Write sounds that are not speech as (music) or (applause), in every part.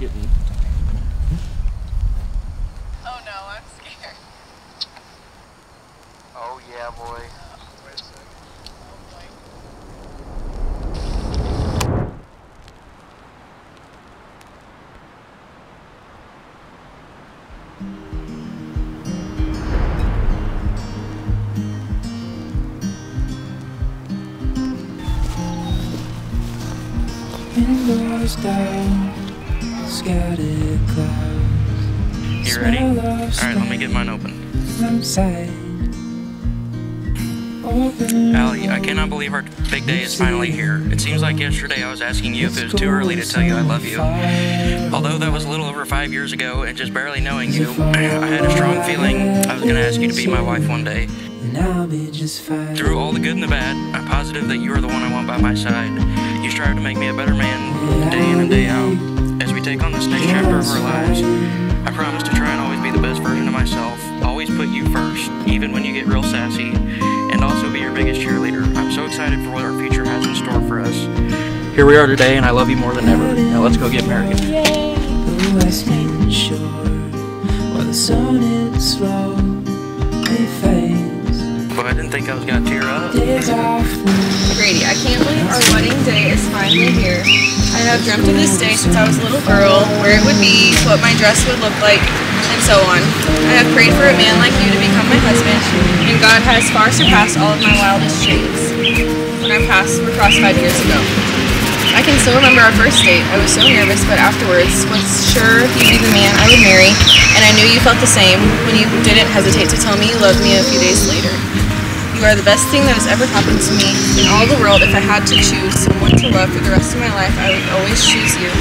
getting. Oh no, I'm scared. Oh yeah, boy. windows down scattered clouds. You ready? Alright, let me get mine open. from sight. Open Allie, I cannot believe our big day is finally here. It seems like yesterday I was asking you if it was too early to tell you I love you. Although that was a little over five years ago and just barely knowing you, (clears throat) I had a strong feeling I was going to ask you to be my wife one day. And I'll just fine. Through all the good and the bad, I'm positive that you are the one I want by my side. You strive to make me a better man day in and day out. As we take on this next chapter of our lives, I promise to try and always be the best version of myself. Always put you first, even when you get real sassy, and also be your biggest cheerleader. I'm so excited for what our future has in store for us. Here we are today, and I love you more than ever. Now let's go get married. The western shore, while the sun is slowly fades. But I didn't think I was gonna tear up. Days off Brady, I can't believe our have dreamt of this day since I was a little girl, where it would be, what my dress would look like, and so on. I have prayed for a man like you to become my husband, and God has far surpassed all of my wildest dreams. When our paths were crossed five years ago. I can still remember our first date. I was so nervous, but afterwards was sure you'd be the man I would marry, and I knew you felt the same when you didn't hesitate to tell me you loved me a few days later. You are the best thing that has ever happened to me in all the world. If I had to choose someone to love for the rest of my life, I would always choose you.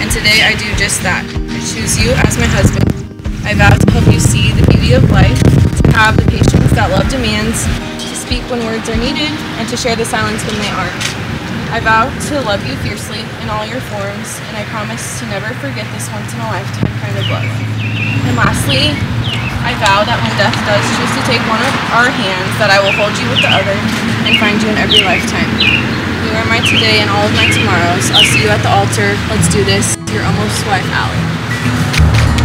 And today I do just that. I choose you as my husband. I vow to help you see the beauty of life, to have the patience that love demands, to speak when words are needed, and to share the silence when they aren't. I vow to love you fiercely in all your forms, and I promise to never forget this once in a lifetime kind of love. And lastly, I vow that when death does choose to take one of our hands, that I will hold you with the other and find you in every lifetime. You are my today and all of my tomorrows. I'll see you at the altar. Let's do this. Your almost wife, Allie.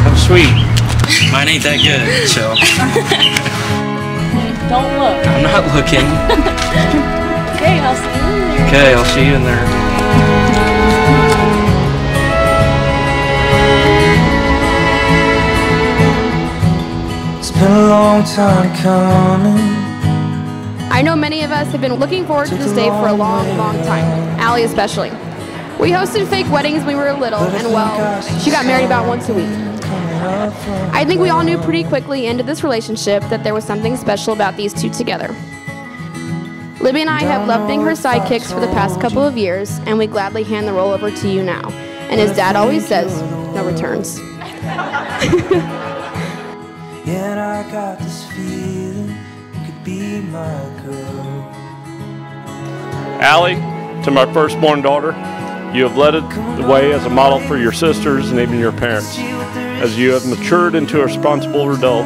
Oh, sweet. Mine ain't that good, (laughs) so Don't look. I'm not looking. (laughs) Okay, I'll see you later. Okay, I'll see you in there. Been a long time coming. I know many of us have been looking forward to this day for a long, long time. Allie especially. We hosted fake weddings when we were little, and well, she got married about once a week. I think we all knew pretty quickly into this relationship that there was something special about these two together. Libby and I have loved being her sidekicks for the past couple of years, and we gladly hand the role over to you now. And as Dad always says, no returns. (laughs) Yet I got this feeling you could be my girl. Allie, to my firstborn daughter, you have led the way as a model for your sisters and even your parents. As you have matured into a responsible adult,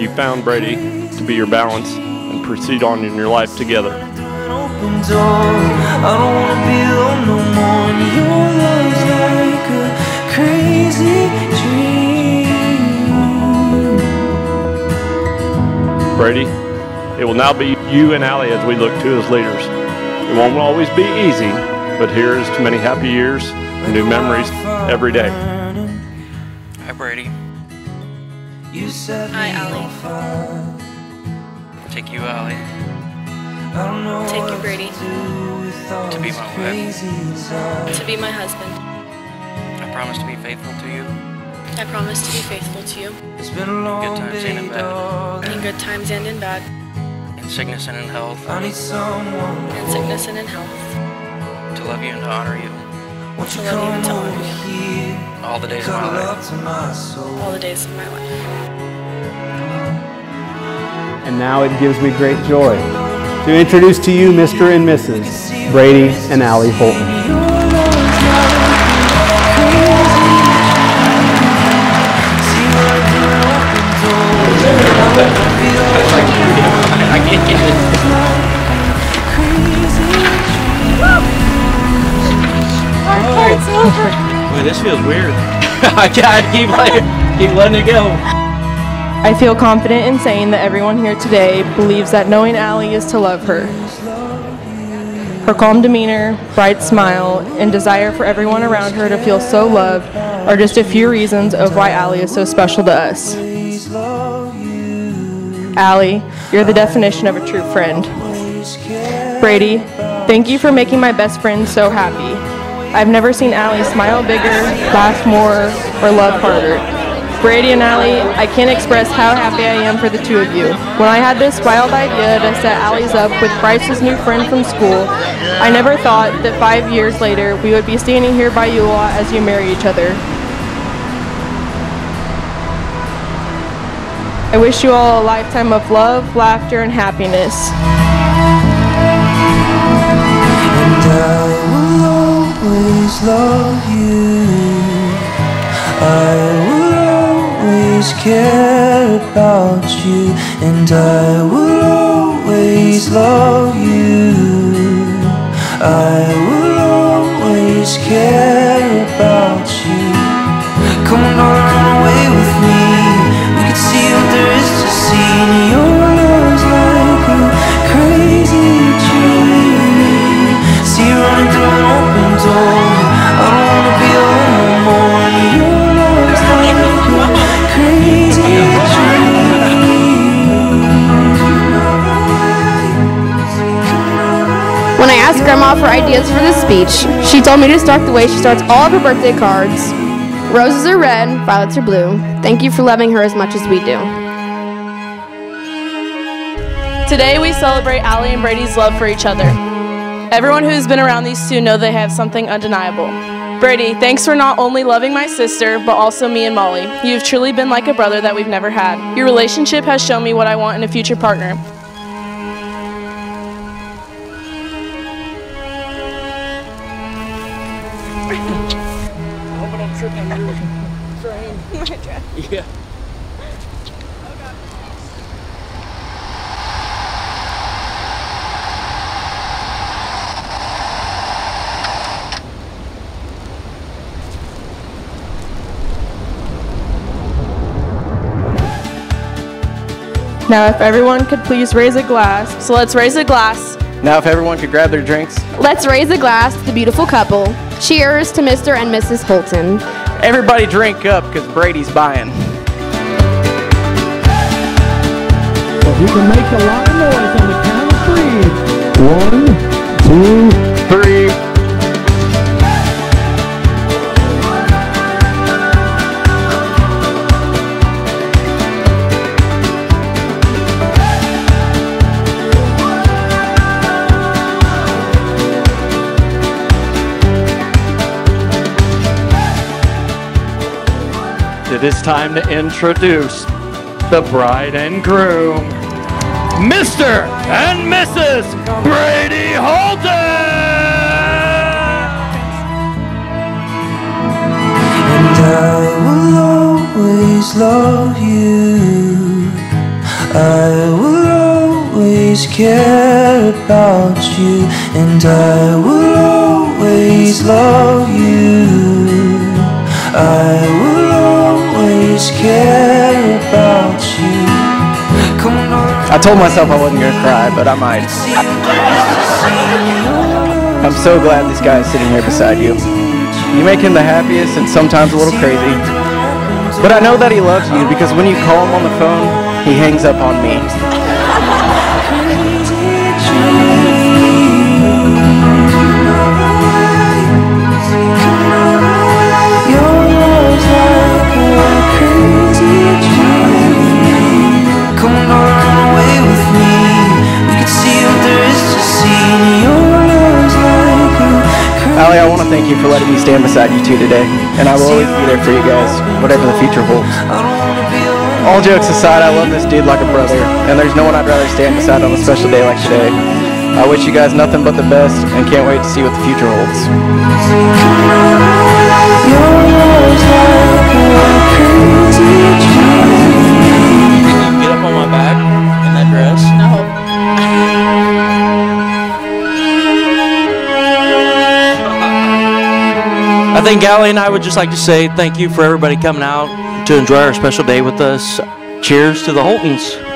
you found Brady to be your balance and proceed on in your life together. Door. Oh, I don't wanna be alone no more. Your love's like a crazy Brady, it will now be you and Allie as we look to as leaders. It won't always be easy, but here's to many happy years and new memories every day. Hi, Brady. You set Hi, me Allie. fire. Take you, Allie. I don't know Take you, Brady. do To be my wife. To be my husband. I promise to be faithful to you. I promise to be faithful to you It's been a long times day, and in bad. in good times and in bad, In sickness and in health. I need someone in sickness and in health. To love you and to honor you. Won't you to love you and to honor you. here? All the days of my life. my. All the days of my life. And now it gives me great joy to introduce to you Mr. and Mrs. Brady and Allie Holton. Alone. I can't get it. Crazy Boy, this feels weird. (laughs) I can't keep letting, keep letting it go. I feel confident in saying that everyone here today believes that knowing Allie is to love her. Her calm demeanor, bright smile, and desire for everyone around her to feel so loved are just a few reasons of why Allie is so special to us. Allie, you're the definition of a true friend. Brady, thank you for making my best friend so happy. I've never seen Allie smile bigger, laugh more, or love harder. Brady and Allie, I can't express how happy I am for the two of you. When I had this wild idea to set Allie's up with Bryce's new friend from school, I never thought that five years later we would be standing here by you all as you marry each other. I wish you all a lifetime of love, laughter, and happiness. And I will always love you. I will always care about you. And I will always love you. I will always care When I asked Grandma for ideas for this speech, she told me to start the way she starts all of her birthday cards. Roses are red, violets are blue. Thank you for loving her as much as we do. Today we celebrate Allie and Brady's love for each other. Everyone who's been around these two know they have something undeniable. Brady, thanks for not only loving my sister, but also me and Molly. You've truly been like a brother that we've never had. Your relationship has shown me what I want in a future partner. (laughs) (laughs) Yeah. Now, if everyone could please raise a glass. So let's raise a glass. Now, if everyone could grab their drinks. Let's raise a glass to the beautiful couple. Cheers to Mr. and Mrs. Holton. Everybody drink up because Brady's buying. If you can make a lot of noise on the count of three. One, two, Three. It is time to introduce the bride and groom, Mr. and Mrs. Brady Holton. And I will always love you. I will always care about you. And I will always love you. I care about you. I told myself I wasn't to cry, but I might. I'm so glad this guy is sitting here beside you. You make him the happiest and sometimes a little crazy. But I know that he loves you because when you call him on the phone, he hangs up on me. Thank you for letting me stand beside you two today, and I will always be there for you guys, whatever the future holds. All jokes aside, I love this dude like a brother, and there's no one I'd rather stand beside on a special day like today. I wish you guys nothing but the best, and can't wait to see what the future holds. Think Allie and I would just like to say thank you for everybody coming out to enjoy our special day with us. Cheers to the Holtons.